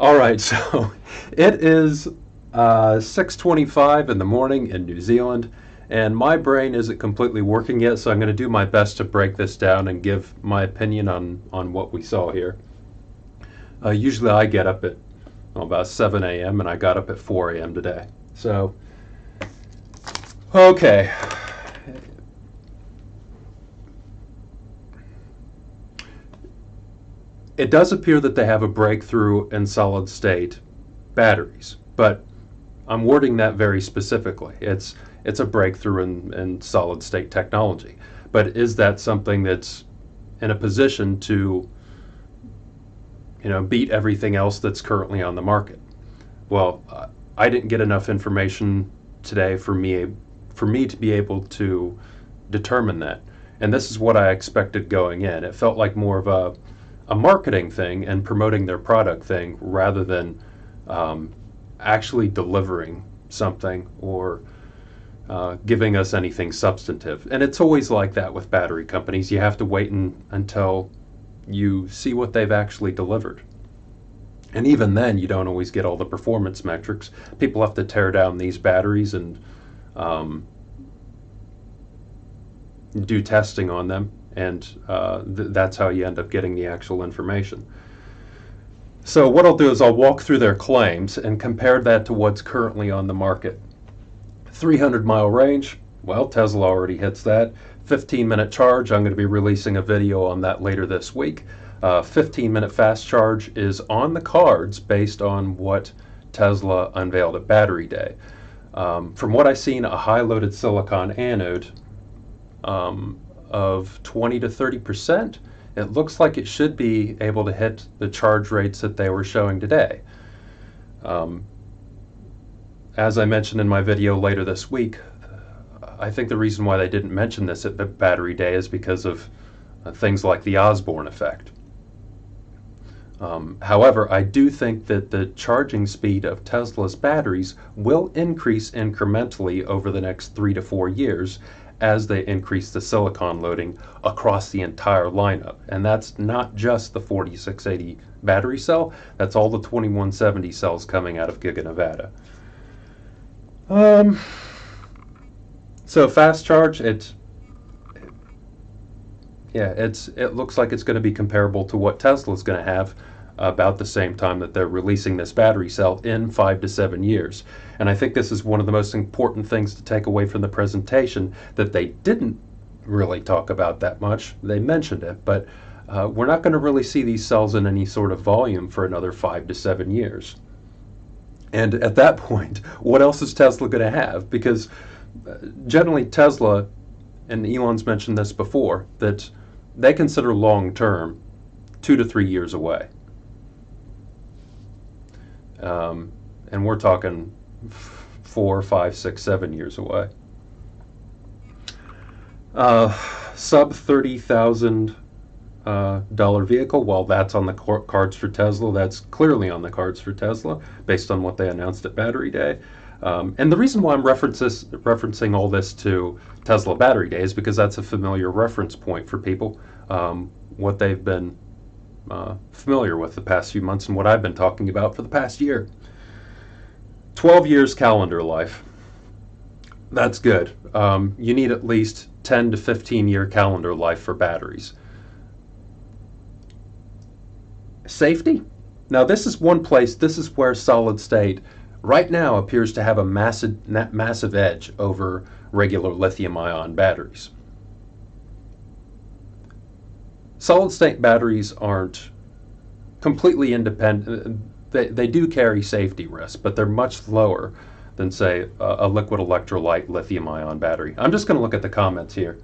All right, so it is uh, 6:25 in the morning in New Zealand, and my brain isn't completely working yet. So I'm going to do my best to break this down and give my opinion on on what we saw here. Uh, usually, I get up at well, about 7 a.m. and I got up at 4 a.m. today. So, okay. It does appear that they have a breakthrough in solid state batteries, but I'm wording that very specifically. It's it's a breakthrough in, in solid state technology. But is that something that's in a position to you know beat everything else that's currently on the market? Well, I didn't get enough information today for me for me to be able to determine that. And this is what I expected going in. It felt like more of a a marketing thing and promoting their product thing rather than um, actually delivering something or uh, giving us anything substantive. And it's always like that with battery companies. You have to wait in, until you see what they've actually delivered. And even then, you don't always get all the performance metrics. People have to tear down these batteries and um, do testing on them and uh, th- that's how you end up getting the actual information. So what I'll do is I'll walk through their claims and compare that to what's currently on the market. 300 mile range, well, Tesla already hits that. 15 minute charge, I'm going to be releasing a video on that later this week. Uh, 15 minute fast charge is on the cards based on what Tesla unveiled at Battery Day. Um, from what I've seen, a high loaded silicon anode um, of 20 to 30 percent, it looks like it should be able to hit the charge rates that they were showing today. Um, as I mentioned in my video later this week, I think the reason why they didn't mention this at Battery Day is because of uh, things like the Osborne effect. Um, however, I do think that the charging speed of Tesla's batteries will increase incrementally over the next three to four years as they increase the silicon loading across the entire lineup. And that's not just the 4680 battery cell, that's all the 2170 cells coming out of Giga Nevada. Um, so fast charge, it's yeah, it's it looks like it's going to be comparable to what Tesla's going to have about the same time that they're releasing this battery cell in five to seven years. And I think this is one of the most important things to take away from the presentation that they didn't really talk about that much. They mentioned it, but uh, we're not going to really see these cells in any sort of volume for another five to seven years. And at that point, what else is Tesla going to have? Because uh, generally, Tesla, and Elon's mentioned this before, that they consider long term two to three years away. Um, and we're talking four, five, six, seven years away. Uh, sub thirty thousand uh, dollar vehicle. Well, that's on the cards for Tesla. That's clearly on the cards for Tesla, based on what they announced at Battery Day. Um, and the reason why I'm referencing all this to Tesla Battery Day is because that's a familiar reference point for people. Um, what they've been uh, familiar with the past few months and what I've been talking about for the past year. 12 years calendar life. That's good. Um, you need at least 10 to 15 year calendar life for batteries. Safety? Now, this is one place, this is where solid state right now appears to have a massive, massive edge over regular lithium ion batteries. Solid state batteries aren't completely independent. They, they do carry safety risks, but they're much lower than, say, a, a liquid electrolyte lithium ion battery. I'm just going to look at the comments here.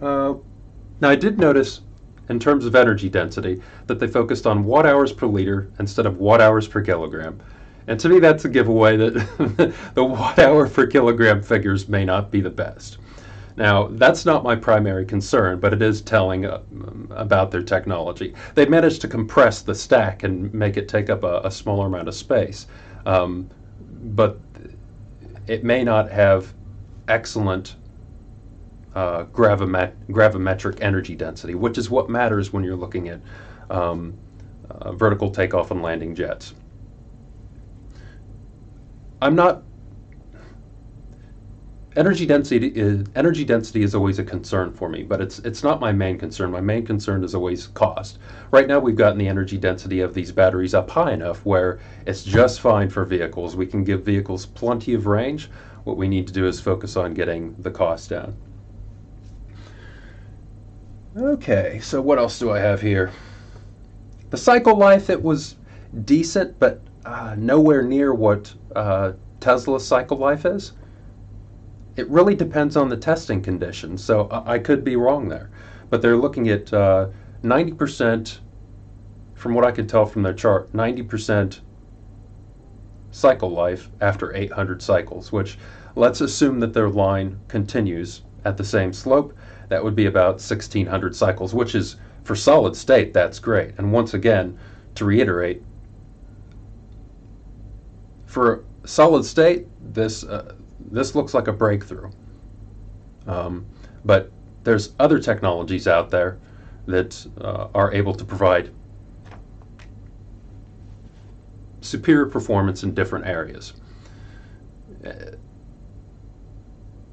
Uh, now, I did notice in terms of energy density that they focused on watt hours per liter instead of watt hours per kilogram. And to me, that's a giveaway that the watt hour per kilogram figures may not be the best. Now, that's not my primary concern, but it is telling uh, about their technology. They managed to compress the stack and make it take up a, a smaller amount of space, um, but it may not have excellent uh, gravimet- gravimetric energy density, which is what matters when you're looking at um, uh, vertical takeoff and landing jets. I'm not energy density is energy density is always a concern for me, but it's it's not my main concern. My main concern is always cost. Right now, we've gotten the energy density of these batteries up high enough where it's just fine for vehicles. We can give vehicles plenty of range. What we need to do is focus on getting the cost down. Okay, so what else do I have here? The cycle life it was decent, but uh, nowhere near what uh, Tesla's cycle life is. It really depends on the testing conditions, so I, I could be wrong there. But they're looking at uh, 90%, from what I can tell from their chart, 90% cycle life after 800 cycles, which let's assume that their line continues at the same slope. That would be about 1600 cycles, which is for solid state, that's great. And once again, to reiterate, for solid state, this uh, this looks like a breakthrough. Um, but there's other technologies out there that uh, are able to provide superior performance in different areas. Uh,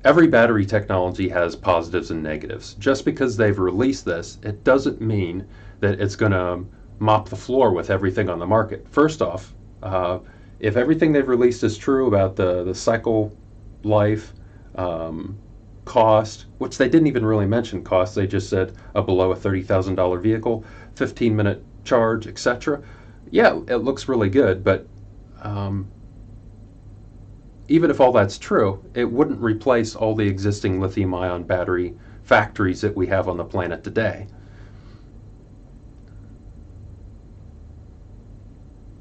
every battery technology has positives and negatives. Just because they've released this, it doesn't mean that it's going to mop the floor with everything on the market. First off, uh, if everything they've released is true about the, the cycle life, um, cost, which they didn't even really mention cost. They just said a below a $30,000 vehicle, 15 minute charge, etc. Yeah, it looks really good, but um, even if all that's true, it wouldn't replace all the existing lithium ion battery factories that we have on the planet today.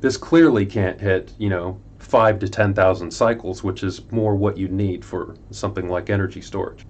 This clearly can't hit, you know, five to 10,000 cycles, which is more what you need for something like energy storage.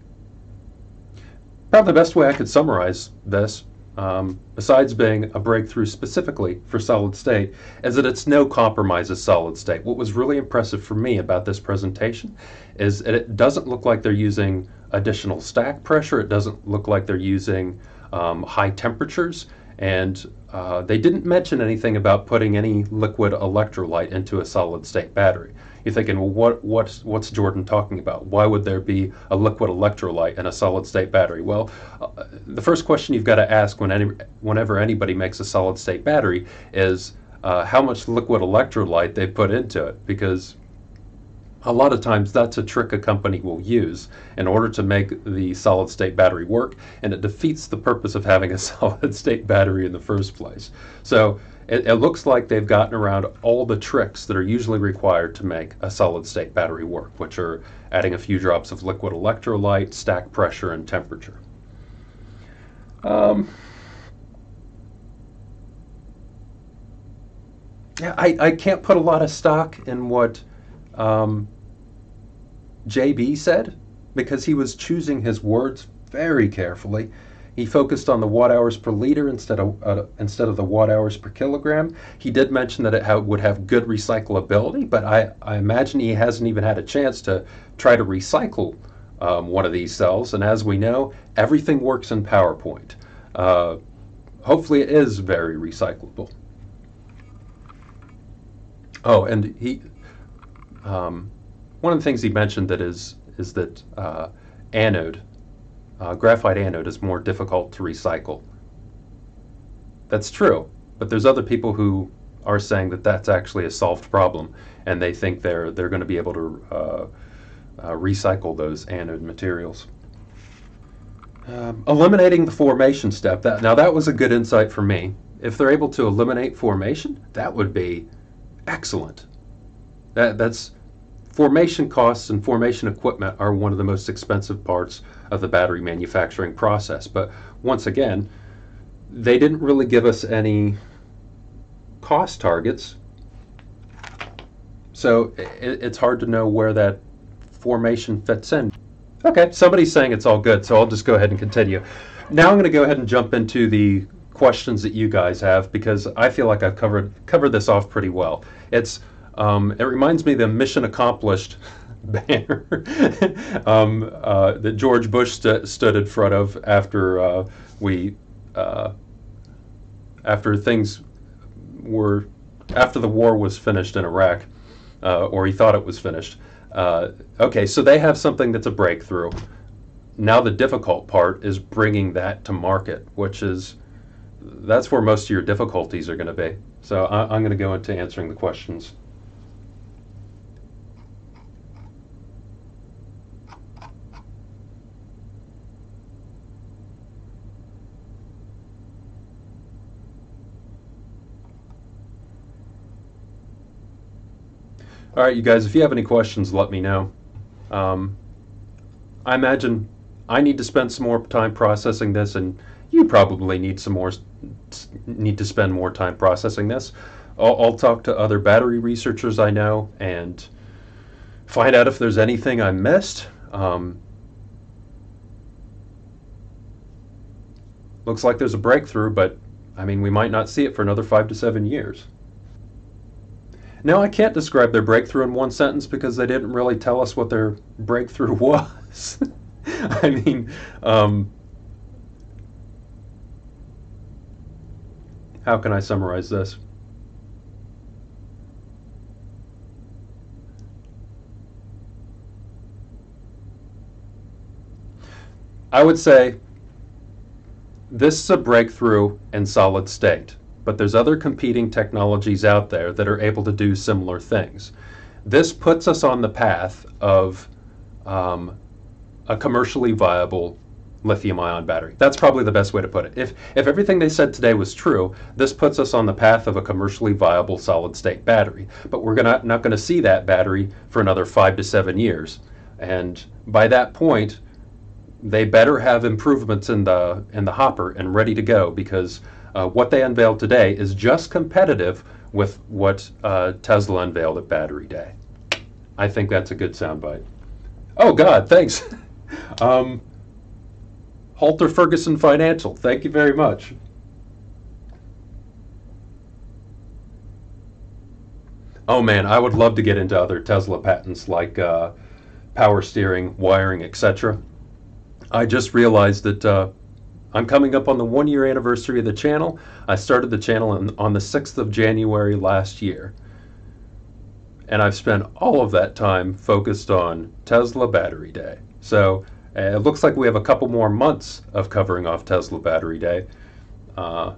Probably the best way I could summarize this, um, besides being a breakthrough specifically for solid state, is that it's no compromise of solid state. What was really impressive for me about this presentation is that it doesn't look like they're using additional stack pressure. It doesn't look like they're using um, high temperatures. And uh, they didn't mention anything about putting any liquid electrolyte into a solid state battery. You're thinking, well, what, what's, what's Jordan talking about? Why would there be a liquid electrolyte in a solid state battery? Well, uh, the first question you've got to ask when any, whenever anybody makes a solid state battery is uh, how much liquid electrolyte they put into it, because a lot of times that's a trick a company will use in order to make the solid state battery work, and it defeats the purpose of having a solid state battery in the first place. So it, it, looks like they've gotten around all the tricks that are usually required to make a solid state battery work, which are adding a few drops of liquid electrolyte, stack pressure, and temperature. Um, yeah, I, I can't put a lot of stock in what um, JB said because he was choosing his words very carefully. He focused on the watt hours per liter instead of uh, instead of the watt hours per kilogram. He did mention that it ha- would have good recyclability, but I, I imagine he hasn't even had a chance to try to recycle um, one of these cells. And as we know, everything works in PowerPoint. Uh, hopefully, it is very recyclable. Oh, and he um, one of the things he mentioned that is is that uh, anode, uh, graphite anode, is more difficult to recycle. That's true, but there's other people who are saying that that's actually a solved problem, and they think they're they're going to be able to uh, uh, recycle those anode materials. Um, eliminating the formation step. That now that was a good insight for me. If they're able to eliminate formation, that would be excellent. That, that's formation costs and formation equipment are one of the most expensive parts of the battery manufacturing process. But once again, they didn't really give us any cost targets. So it, it's hard to know where that formation fits in. Okay, somebody's saying it's all good, so I'll just go ahead and continue. Now I'm going to go ahead and jump into the questions that you guys have because I feel like I've covered covered this off pretty well. It's um, it reminds me of the mission accomplished banner um, uh, that George Bush st- stood in front of after uh, we uh, after things were after the war was finished in Iraq, uh, or he thought it was finished. Uh, okay, so they have something that's a breakthrough. Now the difficult part is bringing that to market, which is that's where most of your difficulties are going to be. So I, I'm going to go into answering the questions. All right, you guys, if you have any questions, let me know. Um, I imagine I need to spend some more time processing this, and you probably need some more need to spend more time processing this. I'll, I'll talk to other battery researchers I know and find out if there's anything I missed. Um, looks like there's a breakthrough, but I mean, we might not see it for another five to seven years. Now, I can't describe their breakthrough in one sentence because they didn't really tell us what their breakthrough was. I mean, um, how can I summarize this? I would say this is a breakthrough in solid state but there's other competing technologies out there that are able to do similar things. This puts us on the path of um, a commercially viable lithium ion battery. That's probably the best way to put it. If, if everything they said today was true, this puts us on the path of a commercially viable solid state battery. But we're gonna, not going to see that battery for another five to seven years. And by that point, they better have improvements in the, in the hopper and ready to go because uh, what they unveiled today is just competitive with what uh, Tesla unveiled at Battery Day. I think that's a good soundbite. Oh, God, thanks. um, Halter Ferguson Financial, thank you very much. Oh man, I would love to get into other Tesla patents like uh, power steering, wiring, etc. I just realized that uh, I'm coming up on the one year anniversary of the channel. I started the channel on, on the 6th of January last year. And I've spent all of that time focused on Tesla Battery Day. So uh, it looks like we have a couple more months of covering off Tesla Battery Day. Uh,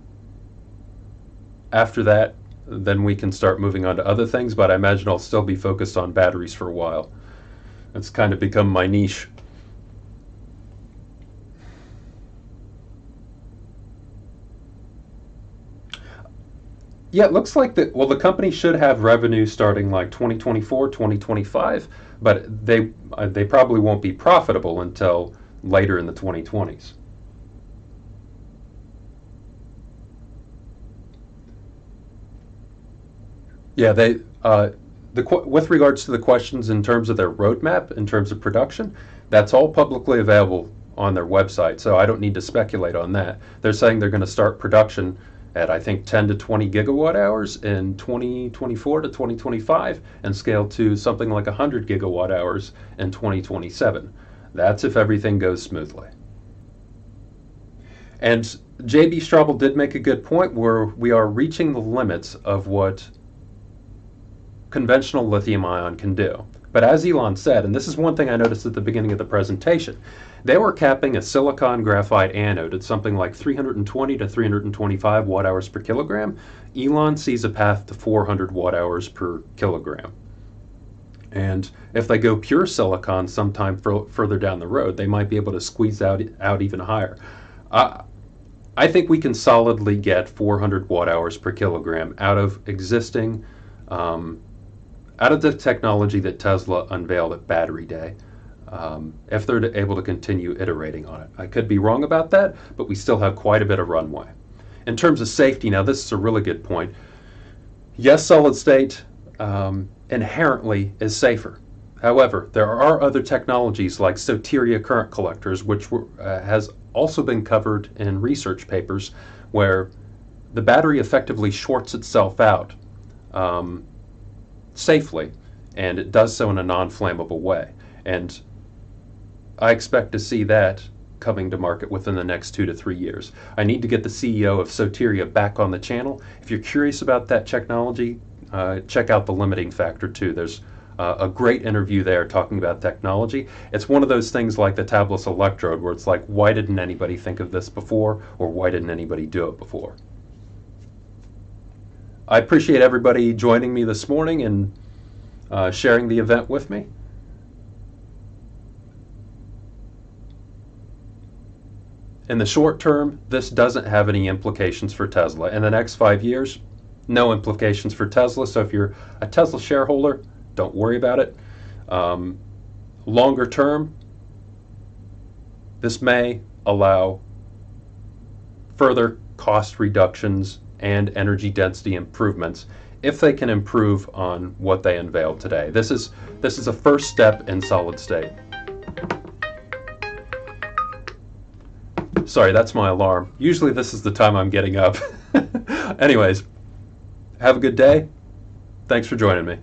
after that, then we can start moving on to other things, but I imagine I'll still be focused on batteries for a while. It's kind of become my niche. Yeah, it looks like that. Well, the company should have revenue starting like 2024, 2025, but they uh, they probably won't be profitable until later in the 2020s. Yeah, they uh, the with regards to the questions in terms of their roadmap, in terms of production, that's all publicly available on their website. So I don't need to speculate on that. They're saying they're going to start production at I think 10 to 20 gigawatt hours in 2024 to 2025 and scale to something like 100 gigawatt hours in 2027. That's if everything goes smoothly. And JB Straubel did make a good point where we are reaching the limits of what conventional lithium ion can do. But as Elon said, and this is one thing I noticed at the beginning of the presentation, they were capping a silicon graphite anode at something like 320 to 325 watt hours per kilogram. Elon sees a path to 400 watt hours per kilogram. And if they go pure silicon sometime further down the road, they might be able to squeeze out, out even higher. Uh, I think we can solidly get 400 watt hours per kilogram out of existing, um, out of the technology that Tesla unveiled at Battery Day um, if they're able to continue iterating on it. I could be wrong about that, but we still have quite a bit of runway. In terms of safety, now this is a really good point. Yes, solid state um, inherently is safer. However, there are other technologies like Soteria current collectors, which were, uh, has also been covered in research papers, where the battery effectively shorts itself out um, safely, and it does so in a non-flammable way. And I expect to see that coming to market within the next two to three years. I need to get the CEO of Soteria back on the channel. If you're curious about that technology, uh, check out the limiting factor too. There's uh, a great interview there talking about technology. It's one of those things like the tabless electrode where it's like, why didn't anybody think of this before, or why didn't anybody do it before? I appreciate everybody joining me this morning and uh, sharing the event with me. In the short term, this doesn't have any implications for Tesla. In the next five years, no implications for Tesla. So if you're a Tesla shareholder, don't worry about it. Um, longer term, this may allow further cost reductions and energy density improvements if they can improve on what they unveiled today. This is this is a first step in solid state. Sorry, that's my alarm. Usually this is the time I'm getting up. Anyways, have a good day. Thanks for joining me.